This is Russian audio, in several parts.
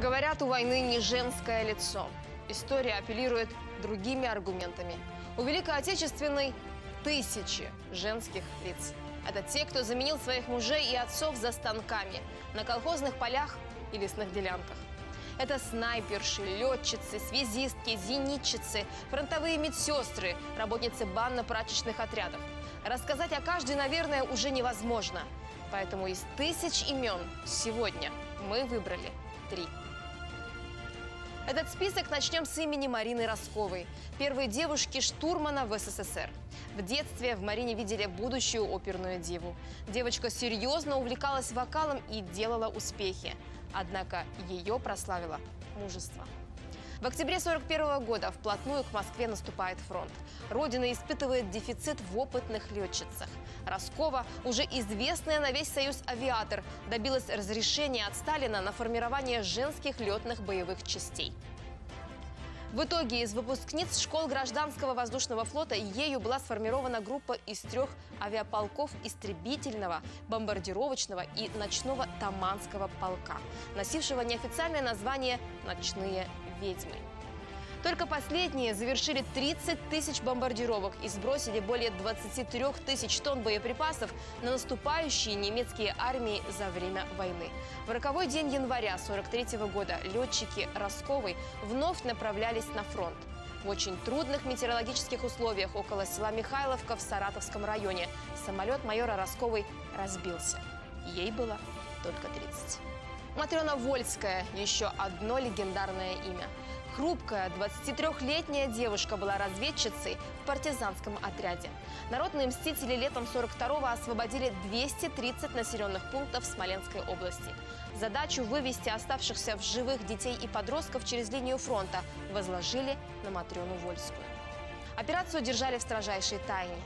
Говорят, у войны не женское лицо. История апеллирует другими аргументами. У Великой Отечественной тысячи женских лиц. Это те, кто заменил своих мужей и отцов за станками на колхозных полях и лесных делянках. Это снайперши, летчицы, связистки, зенитчицы, фронтовые медсестры, работницы банно-прачечных отрядов. Рассказать о каждой, наверное, уже невозможно. Поэтому из тысяч имен сегодня мы выбрали три. Этот список начнем с имени Марины Росковой, первой девушки-штурмана в СССР. В детстве в Марине видели будущую оперную диву. Девочка серьезно увлекалась вокалом и делала успехи. Однако ее прославило мужество. В октябре 41 года вплотную к Москве наступает фронт. Родина испытывает дефицит в опытных летчицах. Роскова, уже известная на весь Союз авиатор, добилась разрешения от Сталина на формирование женских летных боевых частей. В итоге из выпускниц школ гражданского воздушного флота ею была сформирована группа из трех авиаполков истребительного, бомбардировочного и ночного Таманского полка, носившего неофициальное название «Ночные ведьмы». Только последние завершили 30 тысяч бомбардировок и сбросили более 23 тысяч тонн боеприпасов на наступающие немецкие армии за время войны. В роковой день января 43 года летчики Росковой вновь направлялись на фронт. В очень трудных метеорологических условиях около села Михайловка в Саратовском районе самолет майора Росковой разбился. Ей было только 30. Матрена Вольская – еще одно легендарное имя – Хрупкая 23-летняя девушка была разведчицей в партизанском отряде. Народные мстители летом 42-го освободили 230 населенных пунктов Смоленской области. Задачу вывести оставшихся в живых детей и подростков через линию фронта возложили на Матрёну Вольскую. Операцию держали в строжайшей тайне.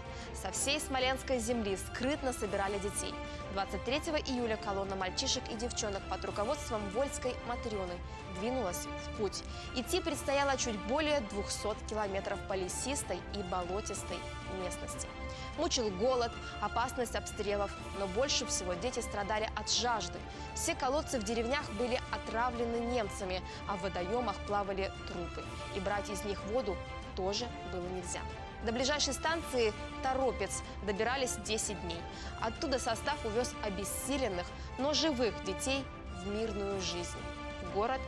Со всей Смоленской земли скрытно собирали детей. 23 июля колонна мальчишек и девчонок под руководством Вольской Матрёны двинулась в путь. Идти предстояло чуть более 200 километров по лесистой и болотистой местности. Мучил голод, опасность обстрелов, но больше всего дети страдали от жажды. Все колодцы в деревнях были отравлены немцами, а в водоемах плавали трупы. И брать из них воду тоже было нельзя. До ближайшей станции Торопец добирались 10 дней. Оттуда состав увез обессиленных, но живых детей в мирную жизнь. Город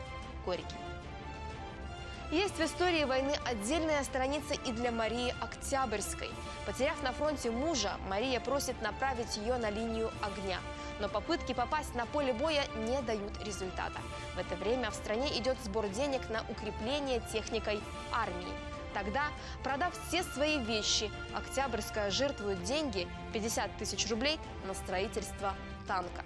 Горький. Есть в истории войны отдельная страница и для Марии Октябрьской. Потеряв на фронте мужа, Мария просит направить ее на линию огня. Но попытки попасть на поле боя не дают результата. В это время в стране идет сбор денег на укрепление техникой армии. Тогда, продав все свои вещи, Октябрьская жертвует деньги 50 тысяч рублей на строительство танка.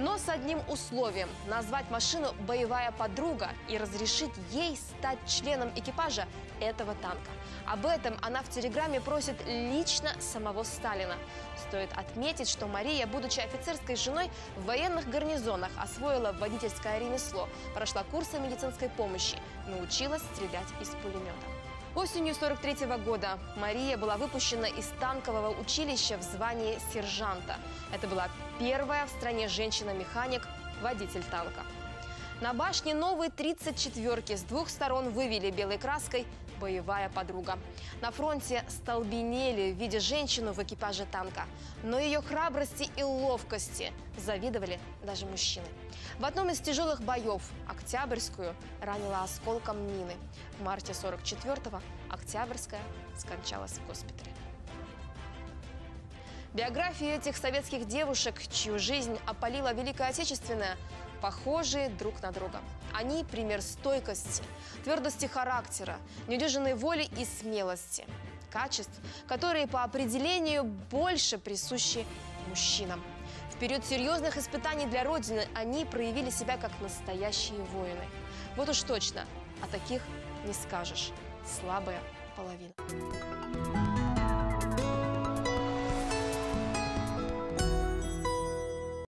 Но с одним условием – назвать машину «боевая подруга» и разрешить ей стать членом экипажа этого танка. Об этом она в телеграмме просит лично самого Сталина. Стоит отметить, что Мария, будучи офицерской женой, в военных гарнизонах освоила водительское ремесло, прошла курсы медицинской помощи, научилась стрелять из пулемета. Осенью 43 -го года Мария была выпущена из танкового училища в звании сержанта. Это была первая в стране женщина-механик, водитель танка. На башне новой 34-ки с двух сторон вывели белой краской «Боевая подруга». На фронте столбенели, видя женщину в экипаже танка. Но ее храбрости и ловкости завидовали даже мужчины. В одном из тяжелых боев Октябрьскую ранила осколком мины. В марте 44-го Октябрьская скончалась в госпитале. Биографии этих советских девушек, чью жизнь опалила Великая Отечественная, похожи друг на друга. Они – пример стойкости, твердости характера, неудержанной воли и смелости. Качеств, которые по определению больше присущи мужчинам. В период серьезных испытаний для Родины они проявили себя как настоящие воины. Вот уж точно, о таких не скажешь. Слабая половина.